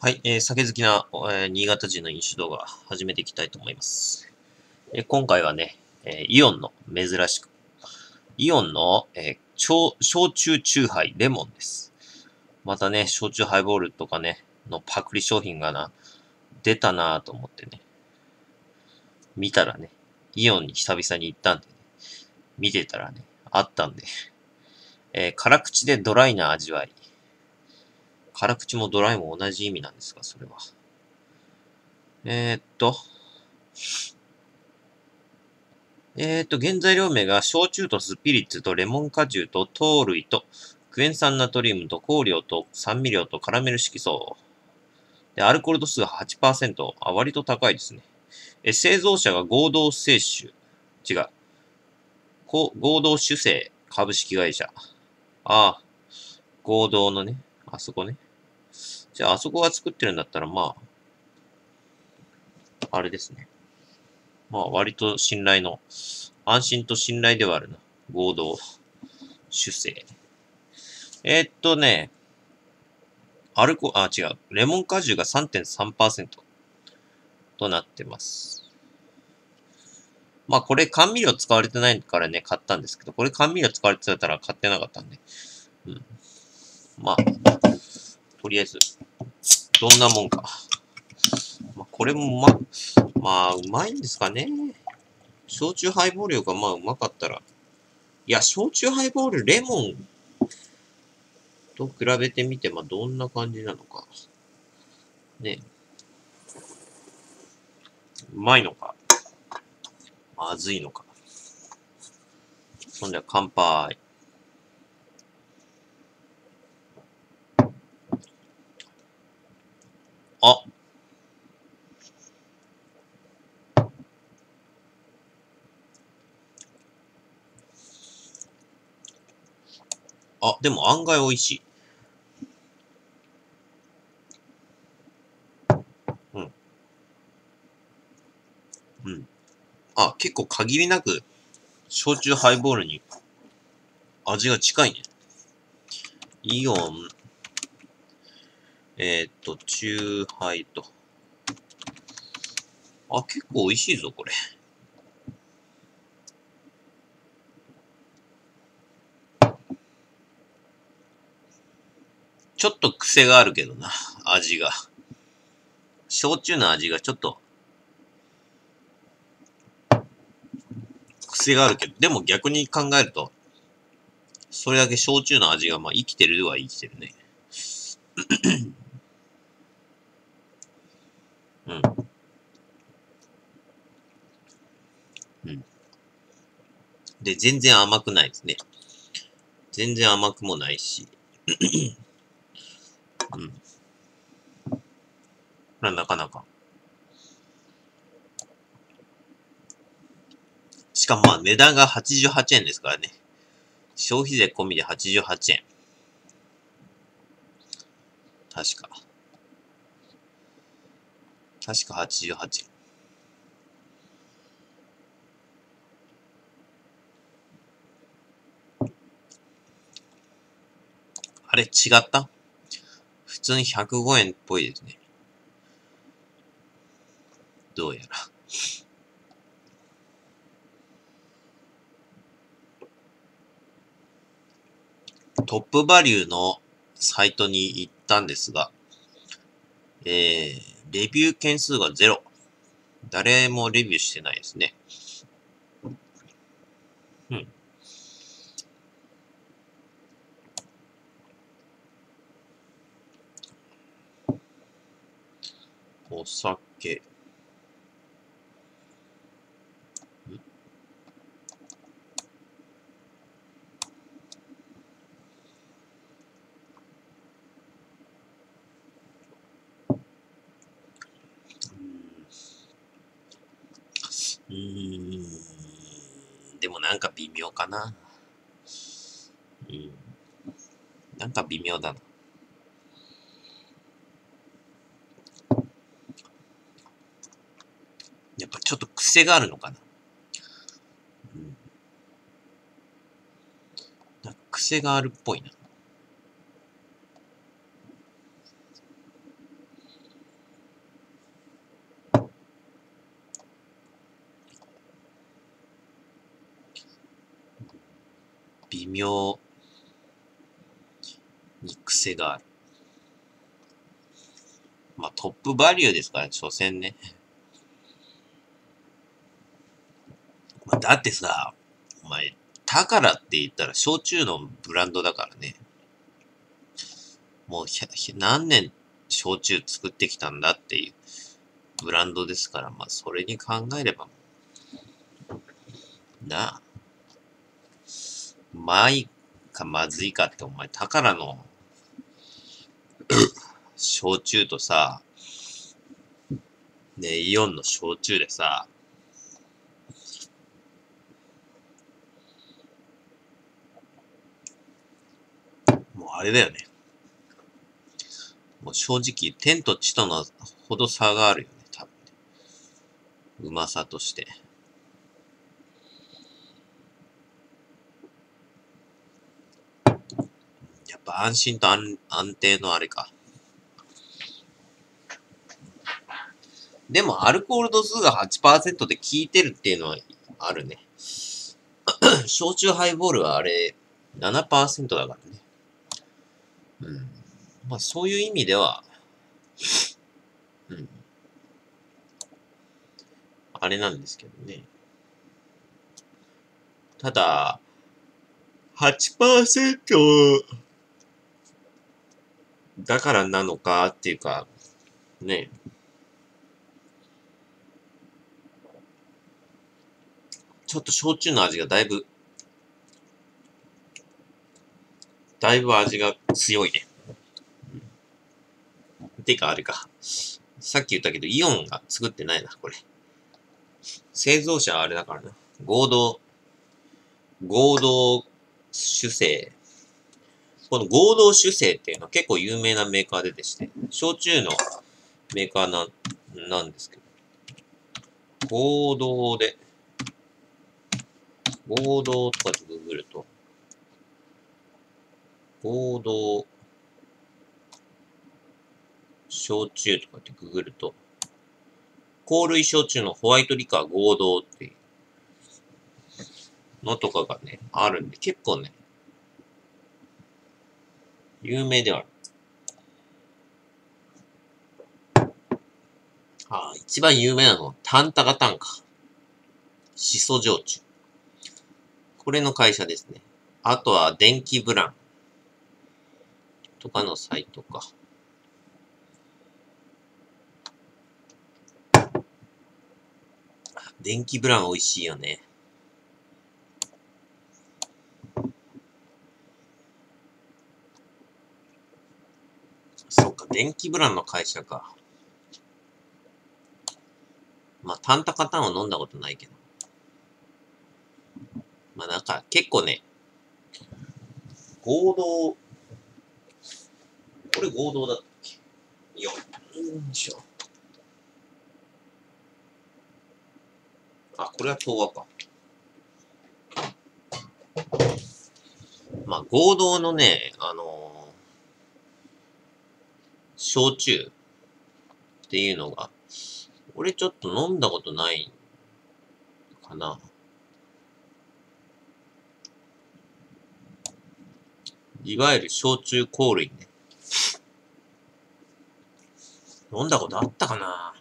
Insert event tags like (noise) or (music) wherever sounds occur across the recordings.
はい、えー酒好きな、えー新潟人の飲酒動画始めていきたいと思います。えー今回はね、えーイオンの珍しく、イオンの、えー焼酎チューハイレモンです。またね、焼酎ハイボールとかね、のパクリ商品がな、出たなぁと思ってね、見たらね、イオンに久々に行ったんでね、見てたらね、あったんで、えー辛口でドライな味わい。辛口もドライも同じ意味なんですか、それは。えー、っと、えー、っと、原材料名が焼酎とスピリッツとレモン果汁と糖類とクエン酸ナトリウムと香料と酸味料とカラメル色素。で、アルコール度数が8%。あ、割と高いですね。え、製造者が合同製酒。違う。こ合同酒製株式会社。ああ、合同のね、あそこね。じゃあ、あそこが作ってるんだったら、まあ、あれですね。まあ、割と信頼の、安心と信頼ではあるな。合同主製。えーっとね、アルコ、あ、違う。レモン果汁が3.3%となってます。まあ、これ甘味料使われてないからね、買ったんですけど、これ甘味料使われてたら買ってなかったんで。うん。まあ、とりあえず、どんなもんか。まあ、これもま、まあ、うまいんですかね。焼酎ハイボールよりかまあ、うまかったら。いや、焼酎ハイボール、レモンと比べてみて、まあ、どんな感じなのか。ね。うまいのか。まずいのか。そんでは乾杯。あ。あ、でも案外美味しい。うん。うん。あ、結構限りなく、焼酎ハイボールに味が近いね。イオン、えーっと、チューハイと。あ、結構美味しいぞ、これ。ちょっと癖があるけどな、味が。焼酎の味がちょっと、癖があるけど、でも逆に考えると、それだけ焼酎の味がまあ生きてるは生きてるね。うん。うん。で、全然甘くないですね。全然甘くもないし。うん。これはなかなか。しかもまあ値段が88円ですからね。消費税込みで88円。確か。確か88円。あれ違った？普通に105円っぽいですね。どうやら。トップバリューのサイトに行ったんですが、えー、レビュー件数がゼロ。誰もレビューしてないですね。うん。お酒。ん。でもなんか微妙かな。うん。なんか微妙だな。やっぱちょっと癖があるのかな。うん。な癖があるっぽいな。微妙に癖がある。まあ、トップバリューですから、所詮ね。まあ、だってさ、お前、タカラって言ったら焼酎のブランドだからね。もう何年焼酎作ってきたんだっていうブランドですから、まあそれに考えれば、なあ。まいかまずいかってお前、タカラの (clears throat) 焼酎とさ、ねイオンの焼酎でさ、もうあれだよね。もう正直、天と地とのほど差があるよね、多分。うまさとして。やっぱ安心と安安定のあれか。でも、アルコール度数が8%で効いてるっていうのはあるね。(clears throat) 焼酎ハイボールはあれ7%だからね。うん。まあ、そういう意味では、うん。あれなんですけどね。ただ、8%だからなのかっていうか、ね。ちょっと焼酎の味がだいぶ、だいぶ味が強いね。てかあれか。さっき言ったけど、イオンが作ってないな、これ。製造者はあれだからな。合同、合同主製。この合同主製っていうのは結構有名なメーカーででして、焼酎のメーカーな、なんですけど、合同で、合同とかでググると、合同、焼酎とかってググると、香類焼酎のホワイトリカー合同っていうのとかがね、あるんで、結構ね、有名ではある。ああ、一番有名なのは、タンタガタンか。シソ焼酎。これの会社ですね。あとは、電気ブラン。とかのサイトか。電気ブラン美味しいよね。そっか、電気ブランの会社か。まあ、タンタカタンを飲んだことないけど。まあなんか結構ね、合同、これ合同だったっけ？よいしょ。あ、これは東和か。まあ合同のね、あのー、焼酎っていうのが、俺ちょっと飲んだことないかな。いわゆる焼酎香類ね。飲んだことあったかな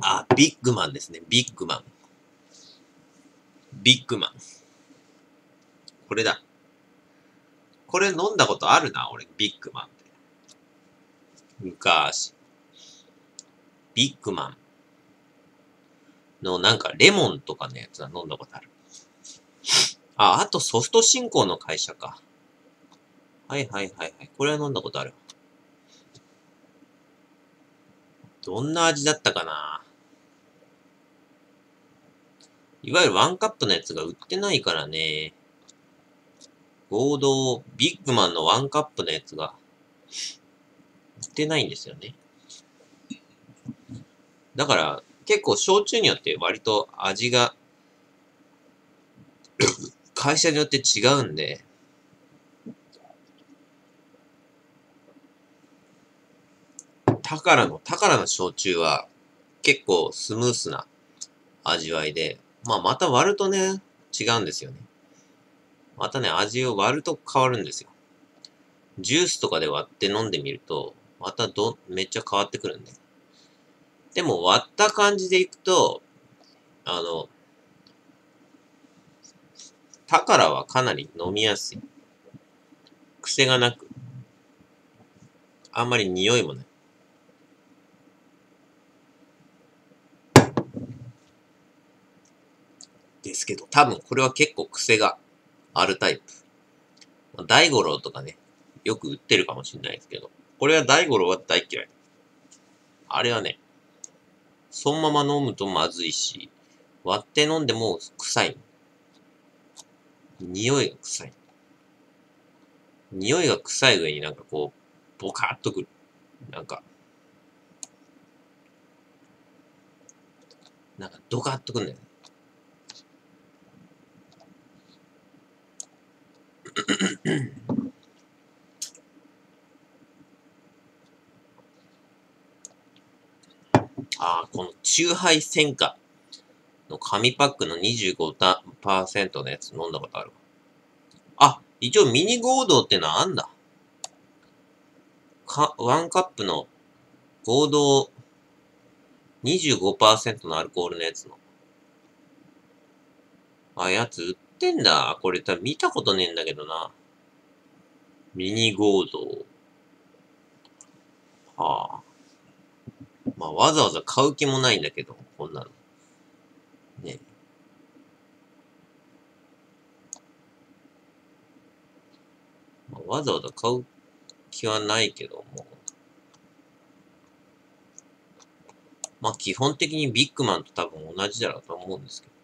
あ、ビッグマンですね。ビッグマン。ビッグマン。これだ。これ飲んだことあるな、俺、ビッグマンって。昔。ビッグマン。のなんかレモンとかのやつは飲んだことある。あ、あとソフト進行の会社か。はいはいはいはい。これは飲んだことある。どんな味だったかないわゆるワンカップのやつが売ってないからね。合同、ビッグマンのワンカップのやつが売ってないんですよね。だから、結構焼酎によって割と味が (coughs) 会社によって違うんで、宝の、宝の焼酎は結構スムースな味わいで、まあまた割るとね、違うんですよね。またね、味を割ると変わるんですよ。ジュースとかで割って飲んでみると、またど、めっちゃ変わってくるんで。でも割った感じでいくと、あの、宝はかなり飲みやすい。癖がなく、あんまり匂いもない。ですけど、多分これは結構癖があるタイプ。大五郎とかね、よく売ってるかもしれないですけど、これは大五郎は大嫌い。あれはね、そのまま飲むとまずいし、割って飲んでも臭い。匂いが臭い。匂いが臭い上になんかこう、ボカーっとくる。なんか、なんかドカッとくるんだよね。(coughs) ああ、このチューハイ戦火の紙パックの25%のやつ飲んだことあるわあ、一応ミニ合同ってのはあんだ。か、ワンカップの合同25%のアルコールのやつの。あ、やつ売ってんだ。これ多分見たことねえんだけどな。ミニ合同。はあ。まあ、わざわざ買う気もないんだけど、こんなの。ね。まあ、わざわざ買う気はないけども。まあ、基本的にビッグマンと多分同じだろうと思うんですけど。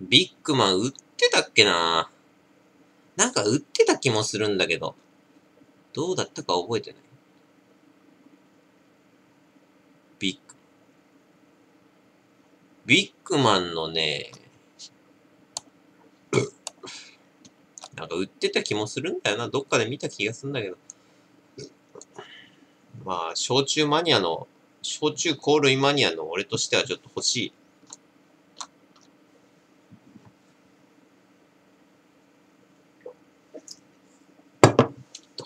ビッグマン売っってたっけななんか売ってた気もするんだけど。どうだったか覚えてない。ビッグ。ビッグマンのね、(coughs) なんか売ってた気もするんだよな。どっかで見た気がするんだけど。まあ、焼酎マニアの、焼酎香類マニアの俺としてはちょっと欲しい。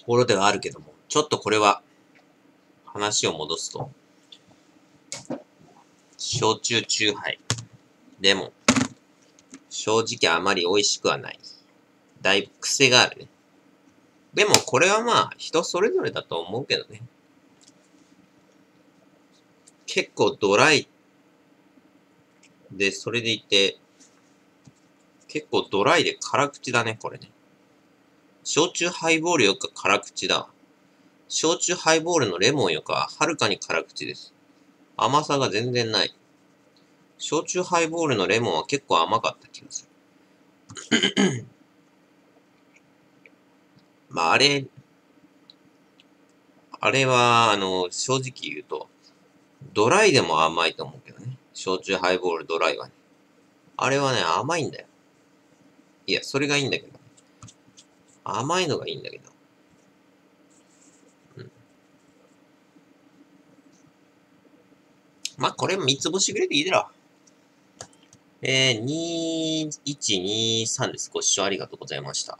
ところではあるけども、ちょっとこれは話を戻すと、焼酎酎ハイ。でも、正直あまり美味しくはない。だいぶ癖があるね。でもこれはまあ人それぞれだと思うけどね。結構ドライで、それでいて、結構ドライで辛口だね、これね。焼酎ハイボールよく辛口だ。焼酎ハイボールのレモンよかはるかに辛口です。甘さが全然ない。焼酎ハイボールのレモンは結構甘かった気がする。(coughs) まあ、あれ、あれは、あの、正直言うと、ドライでも甘いと思うけどね。焼酎ハイボールドライはね。あれはね、甘いんだよ。いや、それがいいんだけど。甘いのがいいんだけど。まあ、これ三つ星ぐらいでいいだろ。えー、2123です。ご視聴ありがとうございました。